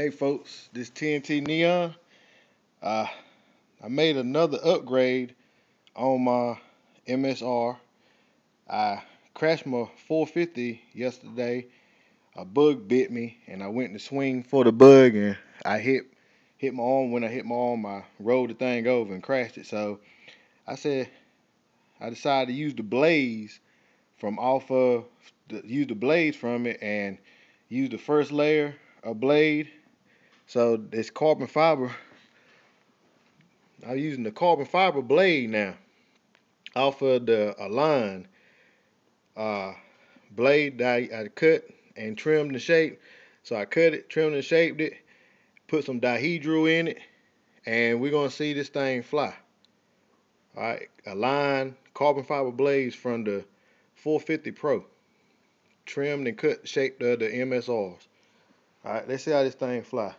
Hey folks, this TNT Neon. Uh, I made another upgrade on my MSR. I crashed my 450 yesterday. A bug bit me and I went to swing for the bug and I hit hit my arm. When I hit my arm, I rolled the thing over and crashed it. So I said I decided to use the blaze from off of use the blades from it and use the first layer of blade so this carbon fiber, I'm using the carbon fiber blade now off of the Align uh, blade that I, I cut and trimmed the shape. So I cut it, trimmed and shaped it, put some dihedral in it, and we're gonna see this thing fly. All right, Align carbon fiber blades from the 450 Pro, trimmed and cut, shaped of the MSRs. All right, let's see how this thing fly.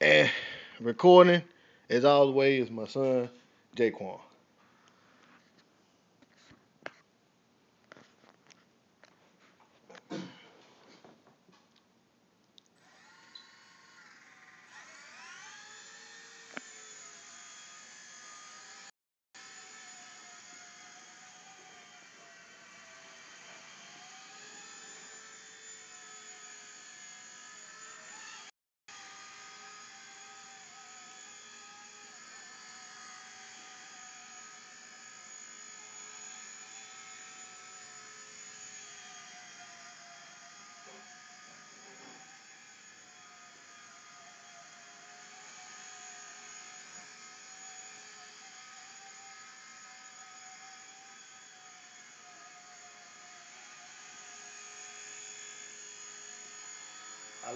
And recording, as always, is my son, Jaquan.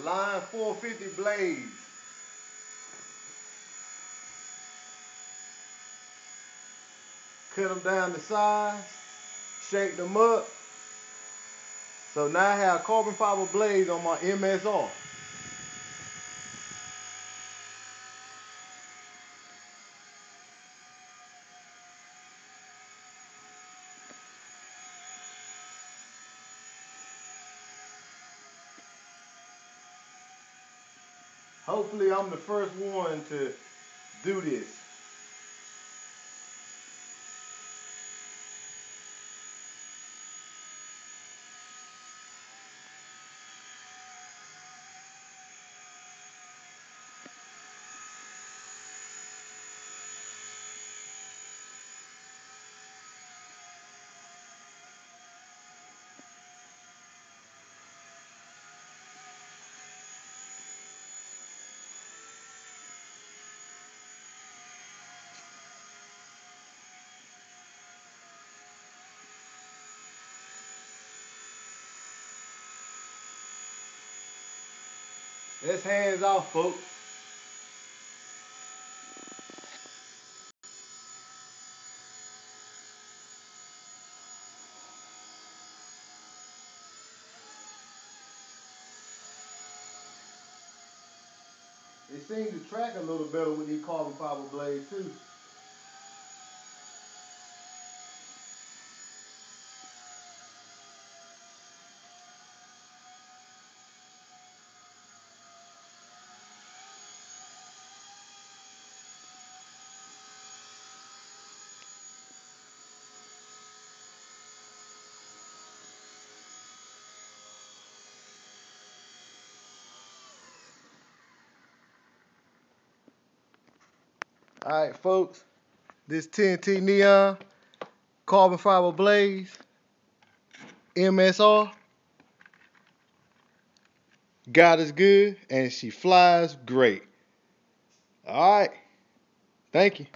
Align 450 blades. Cut them down to size, shape them up. So now I have carbon fiber blades on my MSR. Hopefully I'm the first one to do this. Let's hands off, folks. It seems to track a little better with these carbon fiber blades too. All right, folks. This TNT Neon carbon fiber blaze MSR. God is good and she flies great. All right. Thank you.